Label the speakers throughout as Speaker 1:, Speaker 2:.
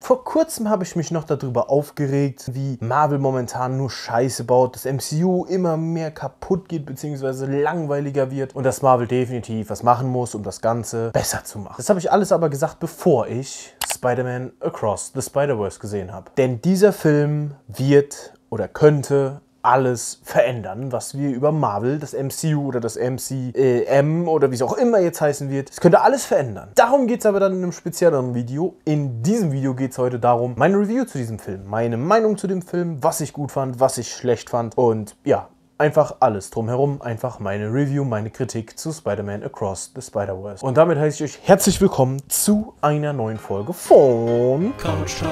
Speaker 1: Vor kurzem habe ich mich noch darüber aufgeregt, wie Marvel momentan nur Scheiße baut, dass MCU immer mehr kaputt geht bzw. langweiliger wird und dass Marvel definitiv was machen muss, um das Ganze besser zu machen. Das habe ich alles aber gesagt, bevor ich Spider-Man Across the Spider-Verse gesehen habe. Denn dieser Film wird oder könnte alles verändern, was wir über Marvel, das MCU oder das MCM oder wie es auch immer jetzt heißen wird. Es könnte alles verändern. Darum geht es aber dann in einem spezielleren Video. In diesem Video geht es heute darum, meine Review zu diesem Film, meine Meinung zu dem Film, was ich gut fand, was ich schlecht fand und ja, einfach alles drumherum, einfach meine Review, meine Kritik zu Spider-Man Across the Spider-Verse. Und damit heiße ich euch herzlich willkommen zu einer neuen Folge von Couch Time.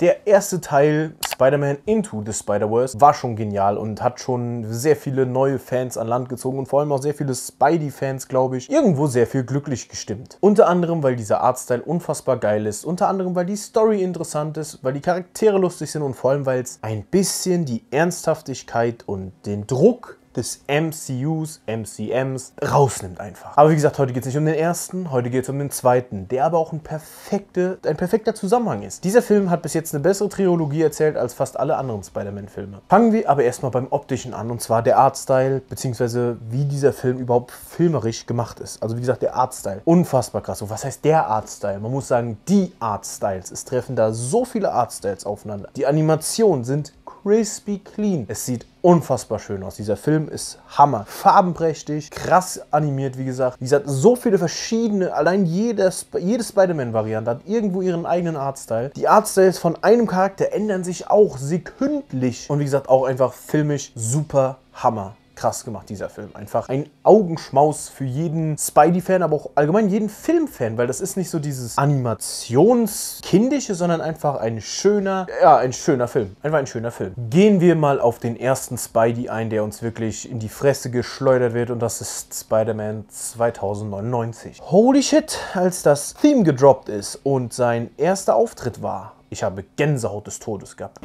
Speaker 1: Der erste Teil Spider-Man Into the Spider-Verse war schon genial und hat schon sehr viele neue Fans an Land gezogen und vor allem auch sehr viele Spidey-Fans, glaube ich, irgendwo sehr viel glücklich gestimmt. Unter anderem, weil dieser Artstyle unfassbar geil ist, unter anderem, weil die Story interessant ist, weil die Charaktere lustig sind und vor allem, weil es ein bisschen die Ernsthaftigkeit und den Druck des MCUs, MCMs rausnimmt einfach. Aber wie gesagt, heute geht es nicht um den ersten, heute geht es um den zweiten, der aber auch ein, perfekte, ein perfekter Zusammenhang ist. Dieser Film hat bis jetzt eine bessere Trilogie erzählt als fast alle anderen Spider-Man-Filme. Fangen wir aber erstmal beim Optischen an und zwar der Artstyle, beziehungsweise wie dieser Film überhaupt filmerisch gemacht ist. Also wie gesagt, der Artstyle. Unfassbar krass. Und was heißt der Artstyle? Man muss sagen, die Artstyles. Es treffen da so viele Artstyles aufeinander. Die Animationen sind crispy clean. Es sieht unfassbar schön aus. Dieser Film ist Hammer. Farbenprächtig, krass animiert, wie gesagt. Wie gesagt, so viele verschiedene, allein jede, jede Spider-Man-Variante hat irgendwo ihren eigenen Artstyle. Die Artstyles von einem Charakter ändern sich auch sekündlich. Und wie gesagt, auch einfach filmisch super Hammer krass gemacht, dieser Film. Einfach ein Augenschmaus für jeden Spidey-Fan, aber auch allgemein jeden Film-Fan, weil das ist nicht so dieses Animationskindische, sondern einfach ein schöner, ja, ein schöner Film. Einfach ein schöner Film. Gehen wir mal auf den ersten Spidey ein, der uns wirklich in die Fresse geschleudert wird und das ist Spider-Man 2099. Holy shit, als das Theme gedroppt ist und sein erster Auftritt war. Ich habe Gänsehaut des Todes gehabt.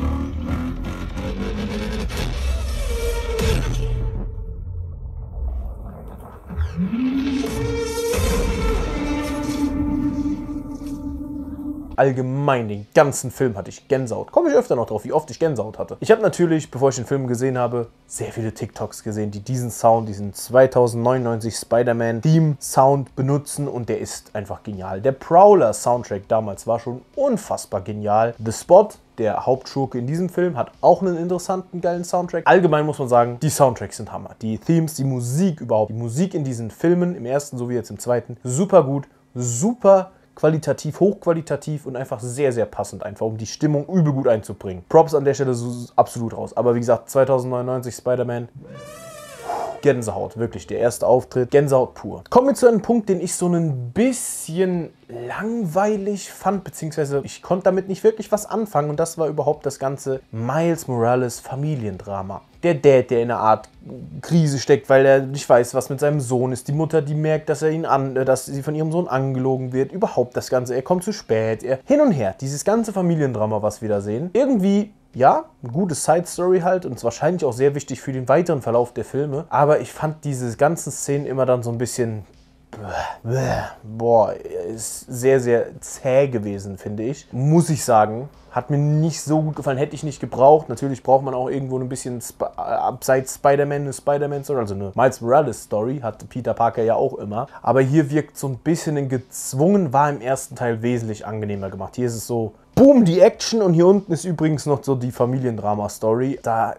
Speaker 1: Allgemein den ganzen Film hatte ich Gänsehaut. Komme ich öfter noch drauf, wie oft ich Gänsehaut hatte. Ich habe natürlich, bevor ich den Film gesehen habe, sehr viele TikToks gesehen, die diesen Sound, diesen 2099 Spider-Man Theme Sound benutzen und der ist einfach genial. Der Prowler Soundtrack damals war schon unfassbar genial. The Spot der Hauptschurke in diesem Film, hat auch einen interessanten, geilen Soundtrack. Allgemein muss man sagen, die Soundtracks sind Hammer. Die Themes, die Musik überhaupt, die Musik in diesen Filmen, im ersten sowie jetzt im zweiten, super gut, super qualitativ, hochqualitativ und einfach sehr, sehr passend, einfach um die Stimmung übel gut einzubringen. Props an der Stelle so absolut raus. Aber wie gesagt, 2099 Spider-Man. Gänsehaut, wirklich der erste Auftritt, Gänsehaut pur. Kommen wir zu einem Punkt, den ich so ein bisschen langweilig fand, beziehungsweise ich konnte damit nicht wirklich was anfangen und das war überhaupt das ganze Miles Morales Familiendrama der Dad, der in einer Art Krise steckt, weil er nicht weiß, was mit seinem Sohn ist. Die Mutter, die merkt, dass er ihn an, äh, dass sie von ihrem Sohn angelogen wird. Überhaupt das Ganze. Er kommt zu spät. Er hin und her. Dieses ganze Familiendrama, was wir da sehen. Irgendwie ja, eine gute Side-Story halt und ist wahrscheinlich auch sehr wichtig für den weiteren Verlauf der Filme. Aber ich fand diese ganzen Szenen immer dann so ein bisschen Boah, ist sehr, sehr zäh gewesen, finde ich. Muss ich sagen. Hat mir nicht so gut gefallen, hätte ich nicht gebraucht. Natürlich braucht man auch irgendwo ein bisschen Sp äh, abseits Spider-Man eine Spider-Man-Story, also eine Miles Morales-Story, hat Peter Parker ja auch immer. Aber hier wirkt so ein bisschen gezwungen, war im ersten Teil wesentlich angenehmer gemacht. Hier ist es so, boom, die Action und hier unten ist übrigens noch so die Familiendrama-Story. Da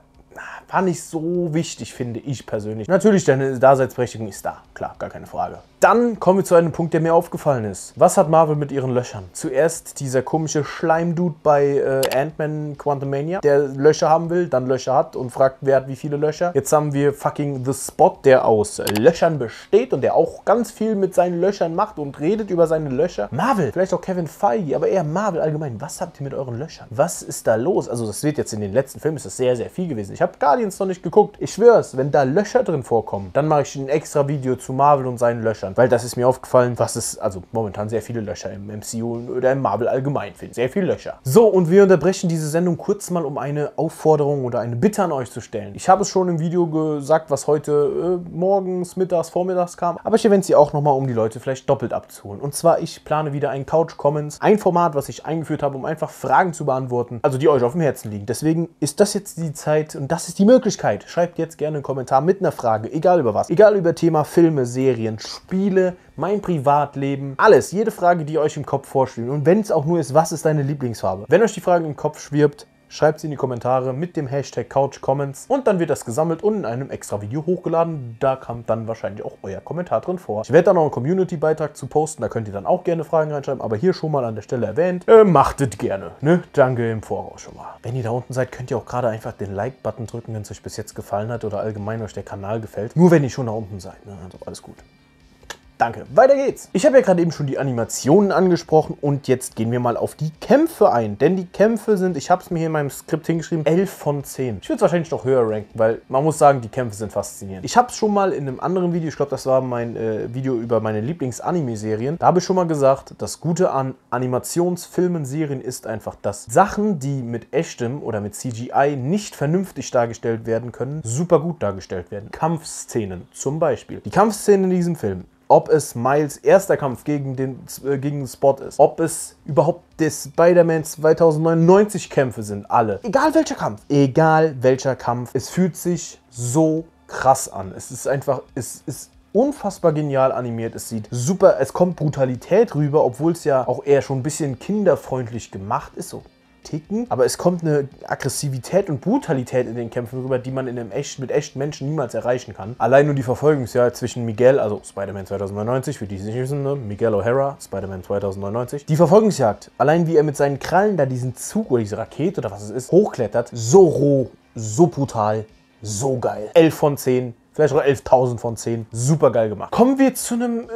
Speaker 1: war nicht so wichtig, finde ich persönlich. Natürlich, deine Daseinsberechtigung ist da, klar, gar keine Frage. Dann kommen wir zu einem Punkt, der mir aufgefallen ist. Was hat Marvel mit ihren Löchern? Zuerst dieser komische Schleimdude bei äh, Ant-Man Quantumania, der Löcher haben will, dann Löcher hat und fragt, wer hat wie viele Löcher. Jetzt haben wir fucking The Spot, der aus Löchern besteht und der auch ganz viel mit seinen Löchern macht und redet über seine Löcher. Marvel, vielleicht auch Kevin Feige, aber eher Marvel allgemein. Was habt ihr mit euren Löchern? Was ist da los? Also das wird jetzt in den letzten Filmen ist das sehr, sehr viel gewesen. Ich habe Guardians noch nicht geguckt. Ich schwör's, wenn da Löcher drin vorkommen, dann mache ich ein extra Video zu Marvel und seinen Löchern. Weil das ist mir aufgefallen, was es also momentan sehr viele Löcher im MCU oder im Marvel allgemein findet. Sehr viele Löcher. So, und wir unterbrechen diese Sendung kurz mal, um eine Aufforderung oder eine Bitte an euch zu stellen. Ich habe es schon im Video gesagt, was heute äh, morgens, mittags, vormittags kam. Aber ich erwähne sie auch nochmal, um die Leute vielleicht doppelt abzuholen. Und zwar, ich plane wieder ein Couch Comments. Ein Format, was ich eingeführt habe, um einfach Fragen zu beantworten. Also die euch auf dem Herzen liegen. Deswegen ist das jetzt die Zeit und das ist die Möglichkeit. Schreibt jetzt gerne einen Kommentar mit einer Frage, egal über was. Egal über Thema Filme, Serien, Spiele, mein Privatleben, alles, jede Frage, die euch im Kopf vorschwebt. Und wenn es auch nur ist, was ist deine Lieblingsfarbe? Wenn euch die Frage im Kopf schwirbt, schreibt sie in die Kommentare mit dem Hashtag CouchComments und dann wird das gesammelt und in einem extra Video hochgeladen. Da kommt dann wahrscheinlich auch euer Kommentar drin vor. Ich werde dann noch einen Community-Beitrag zu posten, da könnt ihr dann auch gerne Fragen reinschreiben, aber hier schon mal an der Stelle erwähnt, äh, machtet gerne, ne? Danke im Voraus schon mal. Wenn ihr da unten seid, könnt ihr auch gerade einfach den Like-Button drücken, wenn es euch bis jetzt gefallen hat oder allgemein euch der Kanal gefällt. Nur wenn ihr schon da unten seid, ne? Also alles gut. Danke. Weiter geht's. Ich habe ja gerade eben schon die Animationen angesprochen und jetzt gehen wir mal auf die Kämpfe ein. Denn die Kämpfe sind, ich habe es mir hier in meinem Skript hingeschrieben, 11 von 10. Ich würde es wahrscheinlich noch höher ranken, weil man muss sagen, die Kämpfe sind faszinierend. Ich habe es schon mal in einem anderen Video, ich glaube, das war mein äh, Video über meine Lieblings-Anime-Serien. Da habe ich schon mal gesagt, das Gute an Animationsfilmen, Serien ist einfach, dass Sachen, die mit echtem oder mit CGI nicht vernünftig dargestellt werden können, super gut dargestellt werden. Kampfszenen zum Beispiel. Die Kampfszenen in diesem Film ob es Miles erster Kampf gegen den, äh, gegen den Spot ist, ob es überhaupt der Spider-Man 2099 Kämpfe sind, alle. Egal welcher Kampf. Egal welcher Kampf. Es fühlt sich so krass an. Es ist einfach, es ist unfassbar genial animiert. Es sieht super, es kommt Brutalität rüber, obwohl es ja auch eher schon ein bisschen kinderfreundlich gemacht ist. So Ticken, aber es kommt eine Aggressivität und Brutalität in den Kämpfen rüber, die man in einem echt, mit echten Menschen niemals erreichen kann. Allein nur die Verfolgungsjagd zwischen Miguel, also Spider-Man 2099, für die es nicht wissen, ne? Miguel O'Hara, Spider-Man 2099. Die Verfolgungsjagd, allein wie er mit seinen Krallen da diesen Zug oder diese Rakete oder was es ist, hochklettert, so roh, so brutal, so geil. 11 von 10, vielleicht auch 11.000 von 10. Super geil gemacht. Kommen wir zu einem äh,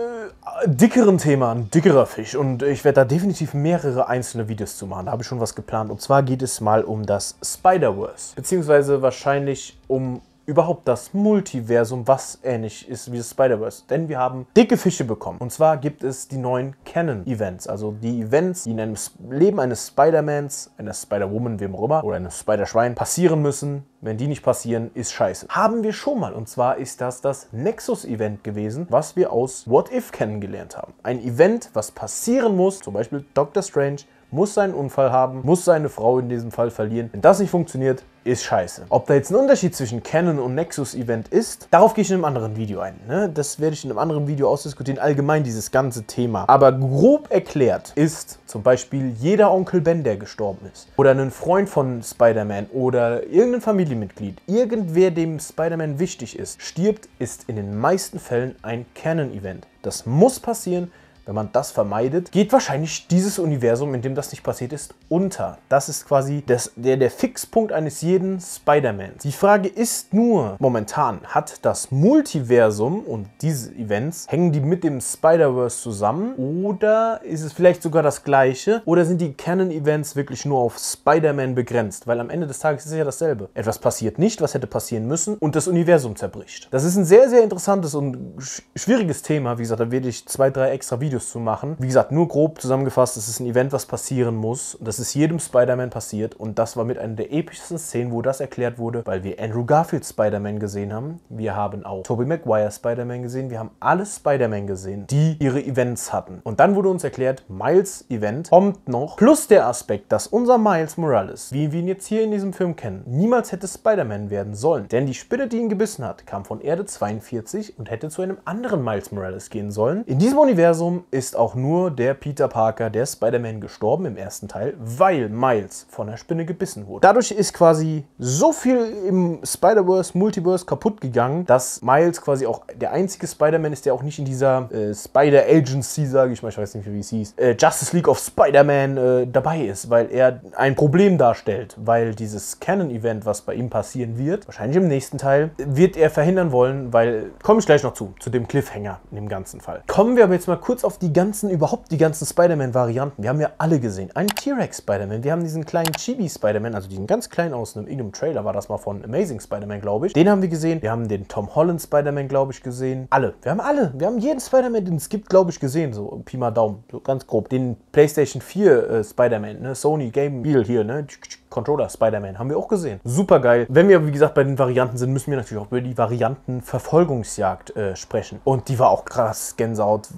Speaker 1: dickeren Thema, ein dickerer Fisch. Und ich werde da definitiv mehrere einzelne Videos zu machen. Da habe ich schon was geplant. Und zwar geht es mal um das Spider-Verse. Beziehungsweise wahrscheinlich um überhaupt das Multiversum, was ähnlich ist wie das Spider-Verse. Denn wir haben dicke Fische bekommen. Und zwar gibt es die neuen Canon-Events. Also die Events, die in einem Leben eines Spider-Mans, einer Spider-Woman, wem auch immer, oder eines Spider-Schwein passieren müssen. Wenn die nicht passieren, ist scheiße. Haben wir schon mal. Und zwar ist das das Nexus-Event gewesen, was wir aus What If kennengelernt haben. Ein Event, was passieren muss, zum Beispiel Doctor Strange, muss seinen Unfall haben, muss seine Frau in diesem Fall verlieren. Wenn das nicht funktioniert, ist scheiße. Ob da jetzt ein Unterschied zwischen Canon und Nexus Event ist, darauf gehe ich in einem anderen Video ein. Ne? Das werde ich in einem anderen Video ausdiskutieren, allgemein dieses ganze Thema. Aber grob erklärt ist zum Beispiel jeder Onkel Ben, der gestorben ist. Oder ein Freund von Spider-Man oder irgendein Familienmitglied. Irgendwer, dem Spider-Man wichtig ist, stirbt, ist in den meisten Fällen ein Canon-Event. Das muss passieren, wenn man das vermeidet, geht wahrscheinlich dieses Universum, in dem das nicht passiert ist, unter. Das ist quasi das, der, der Fixpunkt eines jeden Spider-Mans. Die Frage ist nur, momentan hat das Multiversum und diese Events, hängen die mit dem Spider-Verse zusammen oder ist es vielleicht sogar das gleiche oder sind die Canon-Events wirklich nur auf Spider-Man begrenzt? Weil am Ende des Tages ist es ja dasselbe. Etwas passiert nicht, was hätte passieren müssen und das Universum zerbricht. Das ist ein sehr, sehr interessantes und schwieriges Thema. Wie gesagt, da werde ich zwei, drei extra Videos Videos zu machen. Wie gesagt, nur grob zusammengefasst, es ist ein Event, was passieren muss. Das ist jedem Spider-Man passiert und das war mit einer der epischsten Szenen, wo das erklärt wurde, weil wir Andrew Garfield Spider-Man gesehen haben. Wir haben auch Tobey Maguire Spider-Man gesehen. Wir haben alle Spider-Man gesehen, die ihre Events hatten. Und dann wurde uns erklärt, Miles Event kommt noch. Plus der Aspekt, dass unser Miles Morales, wie wir ihn jetzt hier in diesem Film kennen, niemals hätte Spider-Man werden sollen. Denn die Spinne, die ihn gebissen hat, kam von Erde 42 und hätte zu einem anderen Miles Morales gehen sollen. In diesem Universum ist auch nur der Peter Parker, der Spider-Man, gestorben im ersten Teil, weil Miles von der Spinne gebissen wurde. Dadurch ist quasi so viel im Spider-Verse, Multiverse kaputt gegangen, dass Miles quasi auch der einzige Spider-Man ist, der auch nicht in dieser äh, Spider-Agency, sage ich mal, ich weiß nicht, wie es hieß, äh, Justice League of Spider-Man äh, dabei ist, weil er ein Problem darstellt, weil dieses Canon-Event, was bei ihm passieren wird, wahrscheinlich im nächsten Teil, wird er verhindern wollen, weil, komme ich gleich noch zu, zu dem Cliffhanger in dem ganzen Fall. Kommen wir aber jetzt mal kurz auf die ganzen, überhaupt die ganzen Spider-Man-Varianten. Wir haben ja alle gesehen. Einen T-Rex Spider-Man, wir haben diesen kleinen Chibi Spider-Man, also diesen ganz kleinen aus einem, irgendeinem Trailer war das mal von Amazing Spider-Man, glaube ich. Den haben wir gesehen. Wir haben den Tom Holland Spider-Man, glaube ich, gesehen. Alle. Wir haben alle. Wir haben jeden Spider-Man, den es gibt, glaube ich, gesehen. So Pi mal Daumen. So ganz grob. Den PlayStation 4 äh, Spider-Man, ne? Sony Game Wheel hier, ne? Controller Spider-Man haben wir auch gesehen. Super geil. Wenn wir, wie gesagt, bei den Varianten sind, müssen wir natürlich auch über die Varianten-Verfolgungsjagd äh, sprechen. Und die war auch krass. Gänsehaut.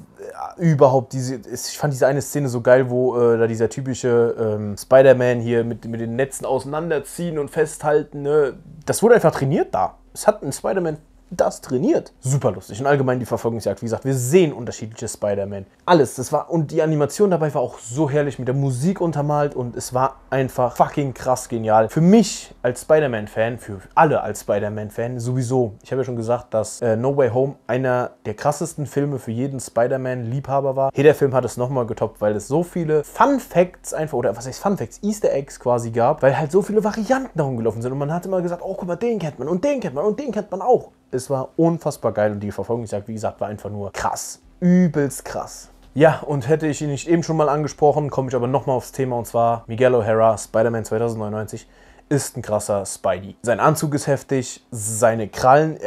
Speaker 1: Äh, überhaupt diese, ich fand diese eine Szene so geil, wo äh, da dieser typische ähm, Spider-Man hier mit, mit den Netzen auseinanderziehen und festhalten. Ne? Das wurde einfach trainiert da. Es hat ein Spider-Man das trainiert. Super lustig. Und allgemein die Verfolgungsjagd. Wie gesagt, wir sehen unterschiedliche Spider-Man. Alles. Das war, und die Animation dabei war auch so herrlich mit der Musik untermalt und es war einfach fucking krass genial. Für mich als Spider-Man-Fan, für alle als Spider-Man-Fan sowieso. Ich habe ja schon gesagt, dass äh, No Way Home einer der krassesten Filme für jeden Spider-Man-Liebhaber war. Hier der Film hat es nochmal getoppt, weil es so viele Fun Facts einfach, oder was heißt Fun Facts, Easter Eggs quasi gab, weil halt so viele Varianten darum gelaufen sind. Und man hat immer gesagt, oh guck mal, den kennt man und den kennt man und den kennt man auch. Es war unfassbar geil und die Verfolgungsjagd, wie gesagt, war einfach nur krass. Übelst krass. Ja, und hätte ich ihn nicht eben schon mal angesprochen, komme ich aber nochmal aufs Thema und zwar Miguel O'Hara, Spider-Man 2099, ist ein krasser Spidey. Sein Anzug ist heftig, seine Krallen,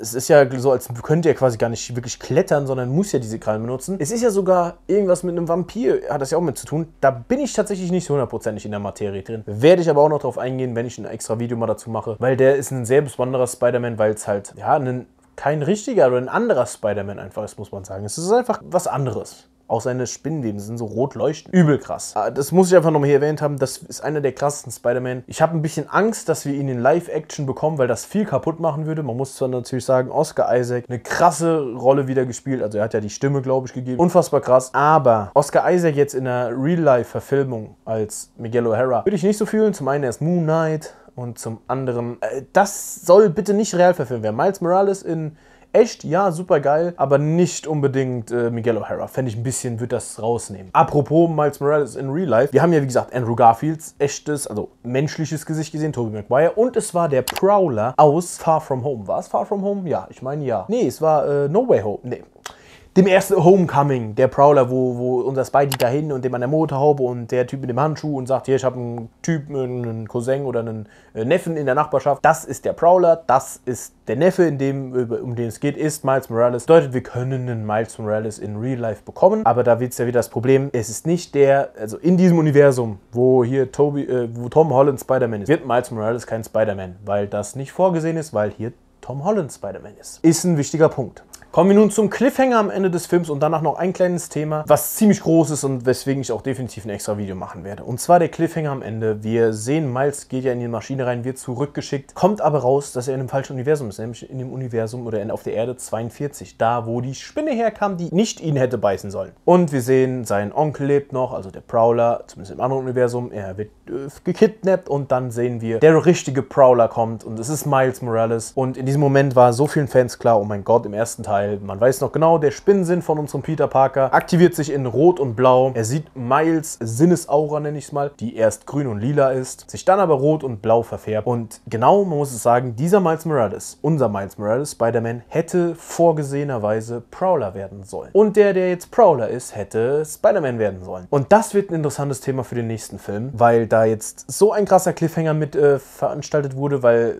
Speaker 1: es ist ja so, als könnte er quasi gar nicht wirklich klettern, sondern muss ja diese Krallen benutzen. Es ist ja sogar irgendwas mit einem Vampir, hat das ja auch mit zu tun. Da bin ich tatsächlich nicht hundertprozentig in der Materie drin. Werde ich aber auch noch drauf eingehen, wenn ich ein extra Video mal dazu mache, weil der ist ein sehr besonderer Spider-Man, weil es halt, ja, ein, kein richtiger oder ein anderer Spider-Man einfach ist, muss man sagen. Es ist einfach was anderes. Auch seine Spinnenweben sind so rot leuchten. Übel krass. Ah, das muss ich einfach nochmal hier erwähnt haben. Das ist einer der krassesten Spider-Man. Ich habe ein bisschen Angst, dass wir ihn in Live-Action bekommen, weil das viel kaputt machen würde. Man muss zwar natürlich sagen, Oscar Isaac eine krasse Rolle wieder gespielt. Also er hat ja die Stimme, glaube ich, gegeben. Unfassbar krass. Aber Oscar Isaac jetzt in einer Real-Life-Verfilmung als Miguel O'Hara würde ich nicht so fühlen. Zum einen er ist Moon Knight und zum anderen, äh, das soll bitte nicht real verfilmt werden. Miles Morales in Echt, ja, super geil, aber nicht unbedingt äh, Miguel O'Hara. Fände ich ein bisschen, würde das rausnehmen. Apropos Miles Morales in Real Life. Wir haben ja, wie gesagt, Andrew Garfields echtes, also menschliches Gesicht gesehen, Tobey Maguire. Und es war der Prowler aus Far From Home. War es Far From Home? Ja, ich meine ja. Nee, es war äh, No Way Home. Nee, dem ersten Homecoming, der Prowler, wo, wo unser Spidey dahin und dem an der Motorhaube und der Typ mit dem Handschuh und sagt, hier, ich habe einen Typen, einen Cousin oder einen äh, Neffen in der Nachbarschaft. Das ist der Prowler, das ist der Neffe, in dem, um den es geht, ist Miles Morales. Bedeutet, wir können einen Miles Morales in Real Life bekommen, aber da wird es ja wieder das Problem, es ist nicht der, also in diesem Universum, wo hier Toby, äh, wo Tom Holland Spider-Man ist, wird Miles Morales kein Spider-Man, weil das nicht vorgesehen ist, weil hier Tom Holland Spider-Man ist. Ist ein wichtiger Punkt. Kommen wir nun zum Cliffhanger am Ende des Films und danach noch ein kleines Thema, was ziemlich groß ist und weswegen ich auch definitiv ein extra Video machen werde. Und zwar der Cliffhanger am Ende. Wir sehen, Miles geht ja in die Maschine rein, wird zurückgeschickt, kommt aber raus, dass er in einem falschen Universum ist, nämlich in dem Universum oder auf der Erde 42, da wo die Spinne herkam, die nicht ihn hätte beißen sollen. Und wir sehen, sein Onkel lebt noch, also der Prowler, zumindest im anderen Universum, er wird äh, gekidnappt und dann sehen wir, der richtige Prowler kommt und es ist Miles Morales. Und in diesem Moment war so vielen Fans klar, oh mein Gott, im ersten Teil Teil. Man weiß noch genau, der Spinnensinn von unserem Peter Parker aktiviert sich in Rot und Blau. Er sieht Miles Sinnesaura, nenne ich es mal, die erst grün und lila ist, sich dann aber rot und blau verfärbt. Und genau, man muss es sagen, dieser Miles Morales, unser Miles Morales, Spider-Man, hätte vorgesehenerweise Prowler werden sollen. Und der, der jetzt Prowler ist, hätte Spider-Man werden sollen. Und das wird ein interessantes Thema für den nächsten Film, weil da jetzt so ein krasser Cliffhanger mit äh, veranstaltet wurde, weil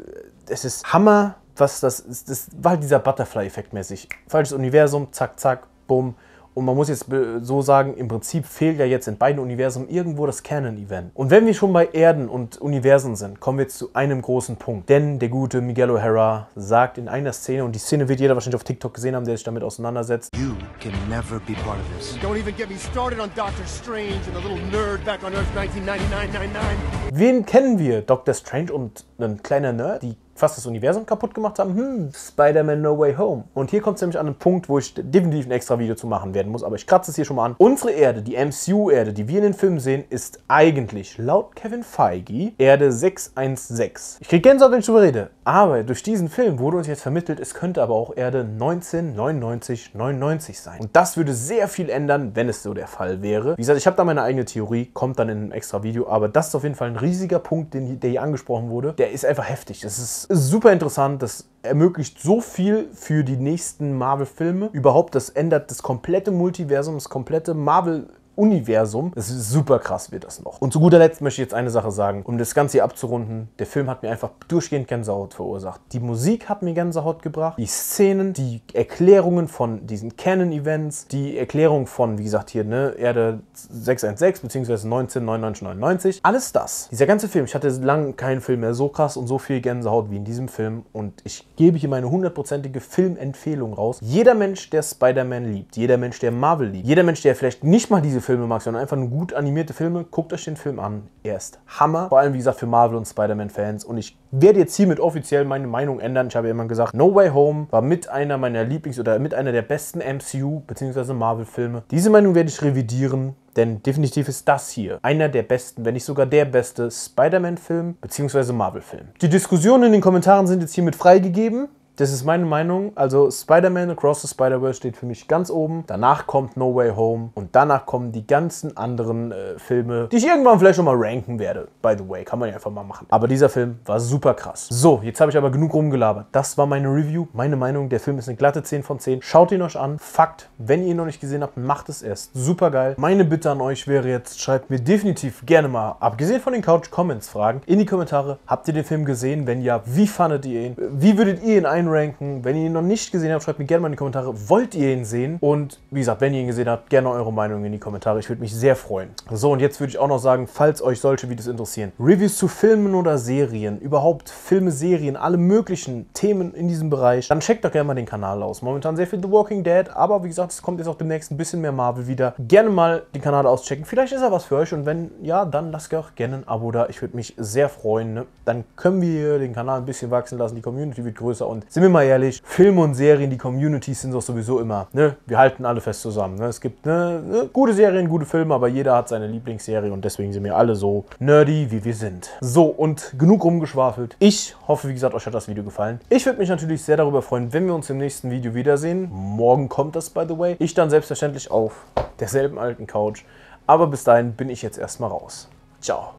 Speaker 1: es ist Hammer, was das ist. Das war halt dieser Butterfly-Effekt mäßig. Falsches Universum, zack, zack, bumm. Und man muss jetzt so sagen, im Prinzip fehlt ja jetzt in beiden Universen irgendwo das Canon-Event. Und wenn wir schon bei Erden und Universen sind, kommen wir jetzt zu einem großen Punkt. Denn der gute Miguel O'Hara sagt in einer Szene, und die Szene wird jeder wahrscheinlich auf TikTok gesehen haben, der sich damit auseinandersetzt. You can never be part of this. Don't even get me started on Doctor Strange and the little nerd back on Earth 1999 Wen kennen wir? Doctor Strange und ein kleiner Nerd, die fast das Universum kaputt gemacht haben, hm, Spider-Man No Way Home. Und hier kommt es nämlich an einen Punkt, wo ich definitiv ein extra Video zu machen werden muss, aber ich kratze es hier schon mal an. Unsere Erde, die MCU-Erde, die wir in den Filmen sehen, ist eigentlich laut Kevin Feige Erde 616. Ich kriege Gänsehaut, wenn ich darüber rede, aber durch diesen Film wurde uns jetzt vermittelt, es könnte aber auch Erde 1999, 99 sein. Und das würde sehr viel ändern, wenn es so der Fall wäre. Wie gesagt, ich habe da meine eigene Theorie, kommt dann in einem extra Video, aber das ist auf jeden Fall ein riesiger Punkt, den, der hier angesprochen wurde. Der ist einfach heftig. Das ist ist super interessant. Das ermöglicht so viel für die nächsten Marvel-Filme. Überhaupt, das ändert das komplette Multiversum, das komplette Marvel- Universum. Das ist super krass, wird das noch. Und zu guter Letzt möchte ich jetzt eine Sache sagen, um das Ganze hier abzurunden. Der Film hat mir einfach durchgehend Gänsehaut verursacht. Die Musik hat mir Gänsehaut gebracht. Die Szenen, die Erklärungen von diesen Canon-Events, die Erklärung von, wie gesagt, hier, ne, Erde 616 bzw. 199999. Alles das. Dieser ganze Film, ich hatte lange keinen Film mehr so krass und so viel Gänsehaut wie in diesem Film. Und ich gebe hier meine hundertprozentige Filmempfehlung raus. Jeder Mensch, der Spider-Man liebt, jeder Mensch, der Marvel liebt, jeder Mensch, der vielleicht nicht mal diese Filme mag, sondern einfach nur gut animierte Filme, guckt euch den Film an. Er ist Hammer. Vor allem, wie gesagt, für Marvel und Spider-Man-Fans. Und ich werde jetzt hiermit offiziell meine Meinung ändern. Ich habe ja immer gesagt, No Way Home war mit einer meiner Lieblings- oder mit einer der besten MCU- bzw. Marvel-Filme. Diese Meinung werde ich revidieren. Denn definitiv ist das hier einer der besten, wenn nicht sogar der beste Spider-Man-Film bzw. Marvel-Film. Die Diskussionen in den Kommentaren sind jetzt hiermit freigegeben. Das ist meine Meinung. Also Spider-Man Across the Spider-Verse steht für mich ganz oben. Danach kommt No Way Home und danach kommen die ganzen anderen äh, Filme, die ich irgendwann vielleicht nochmal ranken werde. By the way, kann man ja einfach mal machen. Aber dieser Film war super krass. So, jetzt habe ich aber genug rumgelabert. Das war meine Review, meine Meinung. Der Film ist eine glatte 10 von 10. Schaut ihn euch an. Fakt, wenn ihr ihn noch nicht gesehen habt, macht es erst. Super geil. Meine Bitte an euch wäre jetzt, schreibt mir definitiv gerne mal, abgesehen von den Couch-Comments-Fragen, in die Kommentare. Habt ihr den Film gesehen? Wenn ja, wie fandet ihr ihn? Wie würdet ihr ihn einranken? Wenn ihr ihn noch nicht gesehen habt, schreibt mir gerne mal in die Kommentare, wollt ihr ihn sehen? Und wie gesagt, wenn ihr ihn gesehen habt, gerne eure Meinung in die Kommentare. Ich würde mich sehr freuen. So, und jetzt würde ich auch noch sagen, falls euch solche Videos interessieren, Reviews zu Filmen oder Serien, überhaupt Filme, Serien, alle möglichen Themen in diesem Bereich, dann checkt doch gerne mal den Kanal aus. Momentan sehr viel The Walking Dead, aber wie gesagt, es kommt jetzt auch demnächst ein bisschen mehr Marvel wieder. Gerne mal den Kanal auschecken. Vielleicht ist er was für euch und wenn ja, dann lasst auch gerne ein Abo da. Ich würde mich sehr freuen. Ne? Dann können wir den Kanal ein bisschen wachsen lassen. Die Community wird größer und sind wir mal ehrlich, Filme und Serien, die Communities sind doch sowieso immer, ne? Wir halten alle fest zusammen. Ne? Es gibt ne, ne, gute Serien, gute Filme, aber jeder hat seine Lieblingsserie und deswegen sind wir alle so nerdy, wie wir sind. So, und genug rumgeschwafelt. Ich hoffe, wie gesagt, euch hat das Video gefallen. Ich würde mich natürlich sehr darüber freuen, wenn wir uns im nächsten Video wiedersehen. Morgen kommt das, by the way. Ich dann selbstverständlich auf derselben alten Couch. Aber bis dahin bin ich jetzt erstmal raus. Ciao.